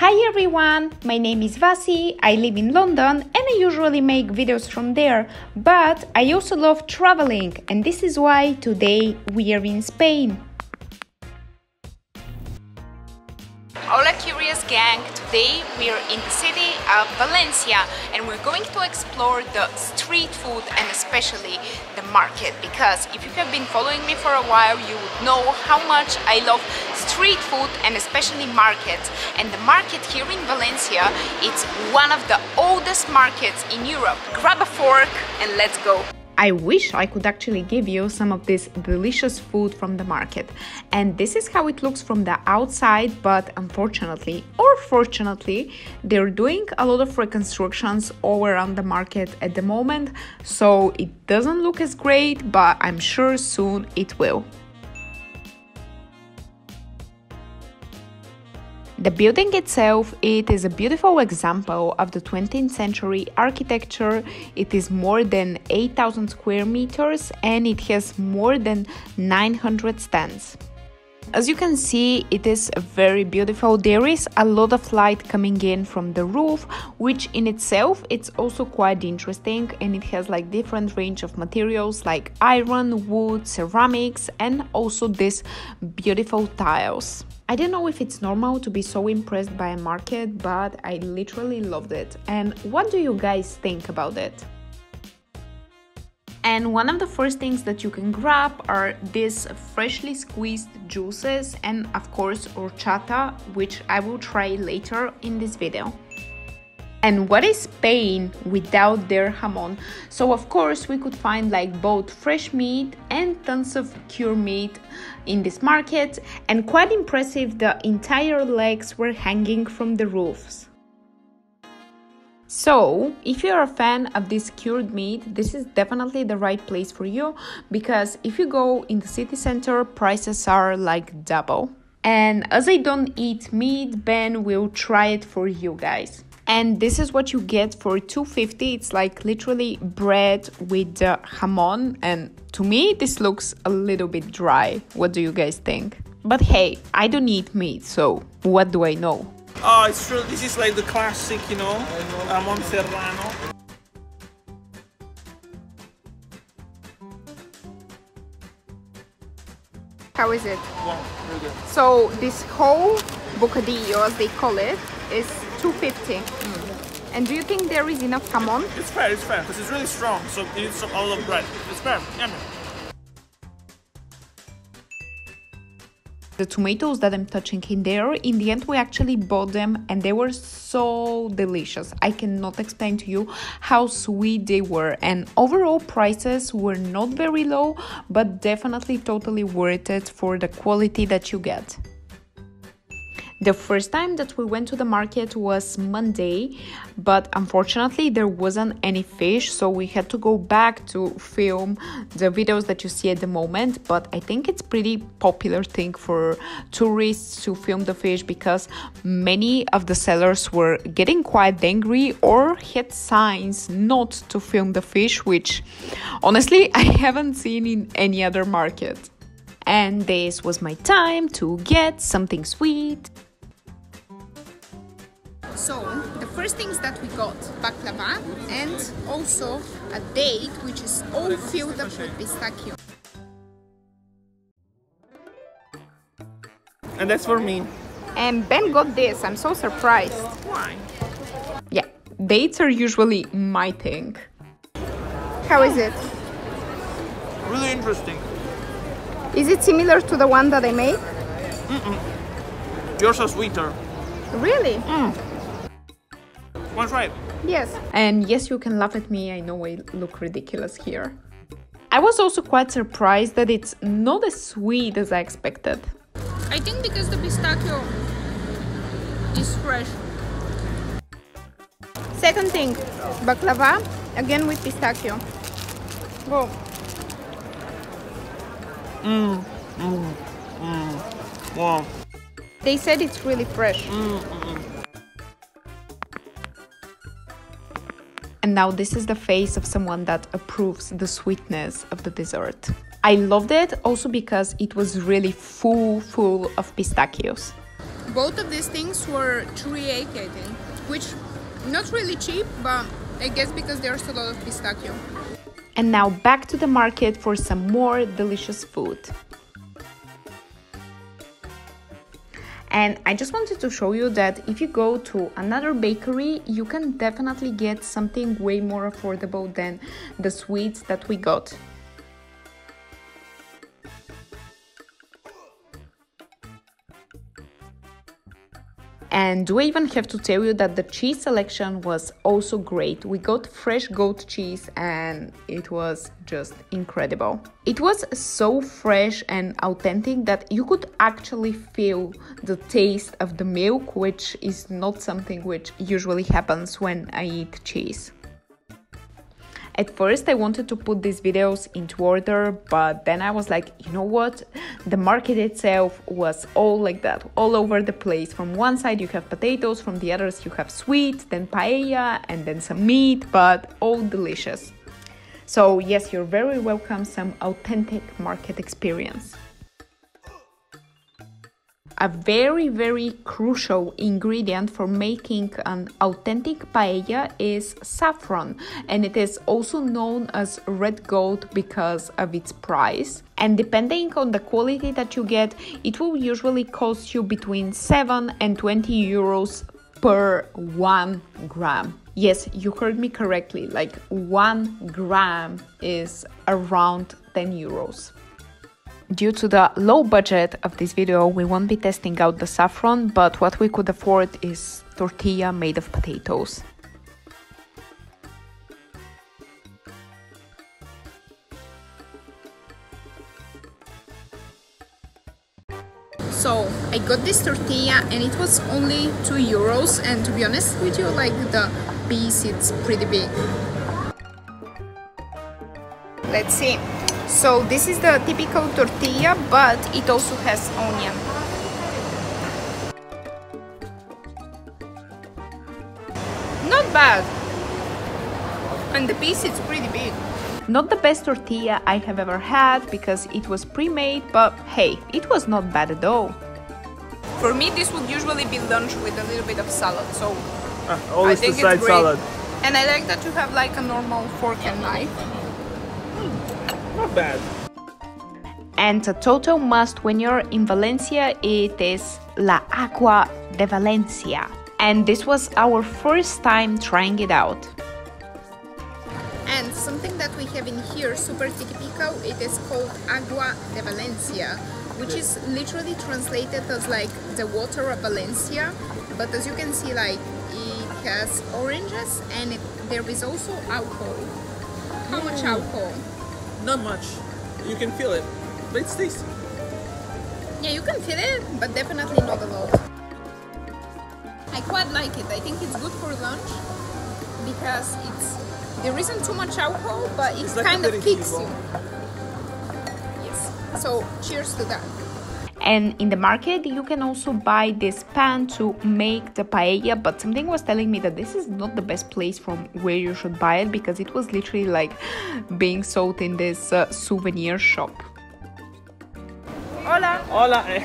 Hi everyone, my name is Vasi, I live in London and I usually make videos from there, but I also love traveling and this is why today we are in Spain. Curious gang, today we are in the city of Valencia and we're going to explore the street food and especially the market because if you have been following me for a while you would know how much I love street food and especially markets and the market here in Valencia it's one of the oldest markets in Europe. Grab a fork and let's go! I wish I could actually give you some of this delicious food from the market. And this is how it looks from the outside, but unfortunately or fortunately, they're doing a lot of reconstructions all around the market at the moment, so it doesn't look as great, but I'm sure soon it will. The building itself, it is a beautiful example of the 20th century architecture. It is more than 8,000 square meters and it has more than 900 stands. As you can see, it is very beautiful. There is a lot of light coming in from the roof, which in itself it's also quite interesting and it has like different range of materials like iron, wood, ceramics and also these beautiful tiles. I don't know if it's normal to be so impressed by a market, but I literally loved it. And what do you guys think about it? And one of the first things that you can grab are these freshly squeezed juices and of course horchata, which I will try later in this video. And what is Spain without their jamon? So of course we could find like both fresh meat and tons of cured meat in this market and quite impressive the entire legs were hanging from the roofs. So, if you're a fan of this cured meat, this is definitely the right place for you because if you go in the city center, prices are like double. And as I don't eat meat, Ben will try it for you guys. And this is what you get for 250 it's like literally bread with the jamon. And to me this looks a little bit dry. What do you guys think? But hey i don't eat meat so what do i know oh it's true this is like the classic you know jamon serrano How is it? yeah really good So this whole bocadillo, as they call it, is 250. Mm. And do you think there is enough jamon? it's fair it's fair because it's really strong so you need some olive bread it's fair yeah The tomatoes that I'm touching in there, in the end, we actually bought them and they were so delicious. I cannot explain to you how sweet they were. And overall, prices were not very low, but definitely totally worth it for the quality that you get. The first time that we went to the market was Monday, but unfortunately there wasn't any fish, so we had to go back to film the videos that you see at the moment. But I think it's pretty popular thing for tourists to film the fish because many of the sellers were getting quite angry or had signs not to film the fish, which honestly I haven't seen in any other market. And this was my time to get something sweet. So, the first things that we got baklava and also a date which is all filled up with pistachio. and that's for me And Ben got this, I'm so surprised. why Yeah, dates are usually my thing. How is it? really interesting Is it similar to the one that I made? Mm -mm. yours are sweeter Really? What's right? Yes. And yes, you can laugh at me, I know I look ridiculous here. I was also quite surprised that it's not as sweet as I expected. I think because the pistachio is fresh. Second thing, baklava, again with pistachio. Go. Mm, mm, mm. Wow. They said it's really fresh. And now this is the face of someone that approves the sweetness of the dessert. I loved it also because it was really full, full of pistachios. both of these things were 3.80, which not really cheap, but I guess because there's a lot of pistachio. And now back to the market for some more delicious food. And I just wanted to show you that if you go to another bakery, you can definitely get something way more affordable than the sweets that we got. And do I even have to tell you that the cheese selection was also great? We got fresh goat cheese and it was just incredible. It was so fresh and authentic that you could actually feel the taste of the milk, which is not something which usually happens when I eat cheese. At first, I wanted to put these videos into order, but then I was like, you know what? The market itself was all like that, all over the place. From one side, you have potatoes, from the others, you have sweet, then paella, and then some meat, but all delicious. So, yes, you're very welcome, some authentic market experience a very very crucial ingredient for making an authentic paella is saffron and it is also known as red gold because of its price. And depending on the quality that you get it will usually cost you between 7 and 20 euros per 1 gram. Yes you heard me correctly like 1 gram is around 10 euros Due to the low budget of this video, we won't be testing out the saffron, but what we could afford is tortilla made of potatoes. So I got this tortilla and it was only 2 euros and to be honest with you like the piece it's pretty big. Let's see. So this is the typical tortilla, but it also has onion. Not bad. And the piece is pretty big. Not the best tortilla I have ever had because it was pre-made, but hey, it was not bad at all. For me, this would usually be lunch with a little bit of salad, so Ah, always I think the side it's great. salad. And I like that you have like a normal fork and knife. Not bad. And a total must when you're in Valencia, it is La Agua de Valencia. And this was our first time trying it out. And something that we have in here, super typical, it is called Agua de Valencia, which is literally translated as like the water of Valencia. But as you can see, like it has oranges and it, there is also alcohol. How much mm. alcohol? Not much. You can feel it, but it's tasty. Yeah, you can feel it, but definitely not a lot. I quite like it. I think it's good for lunch because it's there isn't too much alcohol, but it It's like kind of kicks you. Yes. So cheers to that. And in the market, you can also buy this pan to make the paella. But something was telling me that this is not the best place from where you should buy it because it was literally like being sold in this uh, souvenir shop. Hola. Hola. eh.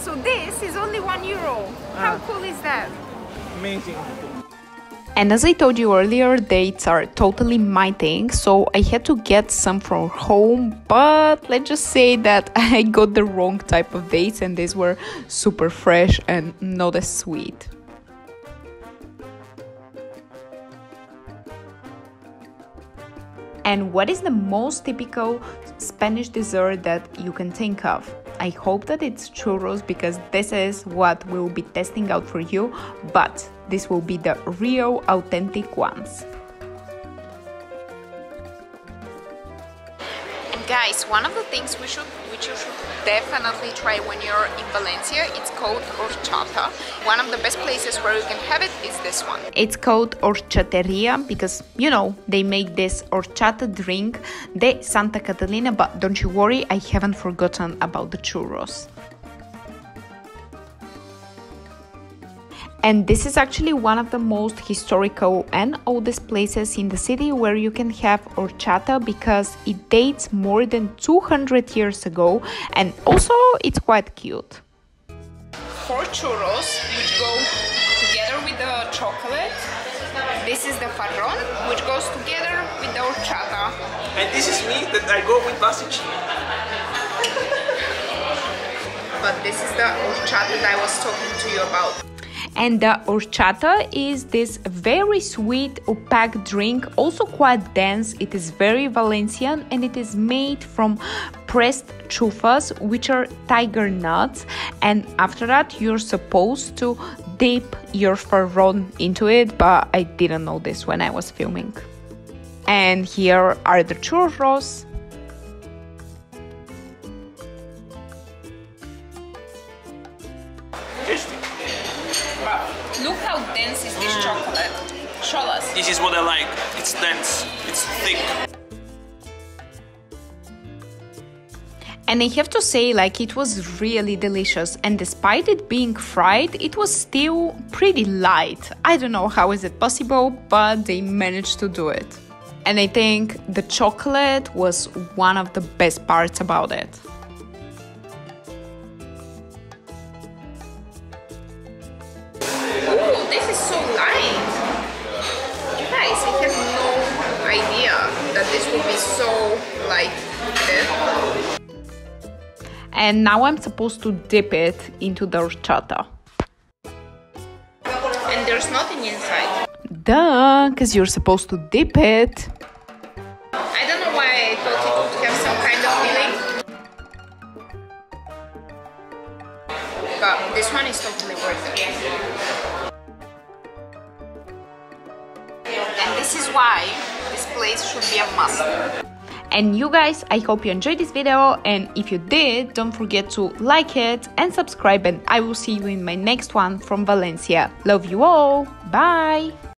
So this is only one euro. How cool is that? Amazing. And as I told you earlier, dates are totally my thing, so I had to get some from home, but let's just say that I got the wrong type of dates and these were super fresh and not as sweet. And what is the most typical Spanish dessert that you can think of? I hope that it's churros because this is what we'll be testing out for you, but this will be the real authentic ones. And guys, one of the things we should, which you should definitely try when you're in Valencia, it's called horchata. One of the best places where you can have it is this one. It's called horchateria because you know they make this horchata drink de Santa Catalina, but don't you worry, I haven't forgotten about the churros. And this is actually one of the most historical and oldest places in the city where you can have horchata because it dates more than 200 years ago and also it's quite cute. Four churros, which go together with the chocolate. This is the farron, which goes together with the horchata. And this is me that I go with basic But this is the horchata that I was talking to you about. And the horchata is this very sweet, opaque drink, also quite dense. It is very Valencian and it is made from pressed chufas, which are tiger nuts. And after that, you're supposed to dip your farron into it, but I didn't know this when I was filming. And here are the churros. This is what I like. It's dense. It's thick. And I have to say, like, it was really delicious. And despite it being fried, it was still pretty light. I don't know how is it possible, but they managed to do it. And I think the chocolate was one of the best parts about it. And now I'm supposed to dip it into the horchata. And there's nothing inside. Duh, because you're supposed to dip it. I don't know why I thought it would have some kind of feeling. But this one is totally worth it. And this is why this place should be a must. And you guys, I hope you enjoyed this video and if you did, don't forget to like it and subscribe and I will see you in my next one from Valencia. Love you all. Bye.